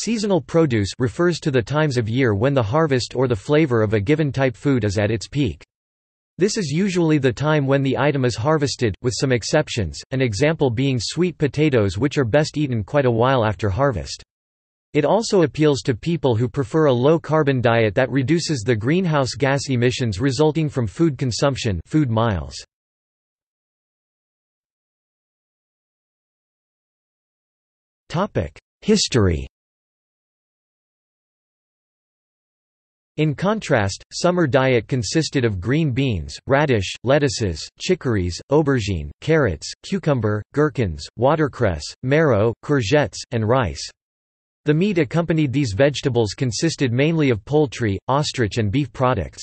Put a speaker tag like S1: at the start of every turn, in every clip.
S1: Seasonal produce refers to the times of year when the harvest or the flavor of a given type food is at its peak. This is usually the time when the item is harvested, with some exceptions, an example being sweet potatoes which are best eaten quite a while after harvest. It also appeals to people who prefer a low-carbon diet that reduces the greenhouse gas emissions resulting from food consumption food miles. History In contrast, summer diet consisted of green beans, radish, lettuces, chicories, aubergine, carrots, cucumber, gherkins, watercress, marrow, courgettes, and rice. The meat accompanied these vegetables consisted mainly of poultry, ostrich and beef products.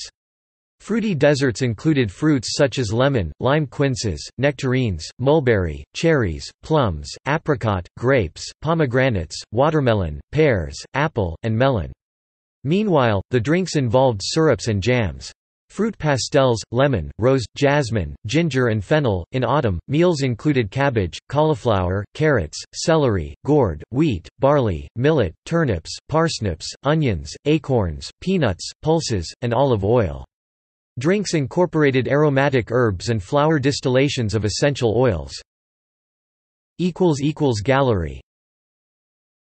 S1: Fruity desserts included fruits such as lemon, lime quinces, nectarines, mulberry, cherries, plums, apricot, grapes, pomegranates, watermelon, pears, apple, and melon. Meanwhile, the drinks involved syrups and jams. Fruit pastels, lemon, rose, jasmine, ginger and fennel. In autumn, meals included cabbage, cauliflower, carrots, celery, gourd, wheat, barley, millet, turnips, parsnips, onions, acorns, peanuts, pulses, and olive oil. Drinks incorporated aromatic herbs and flower distillations of essential oils. Gallery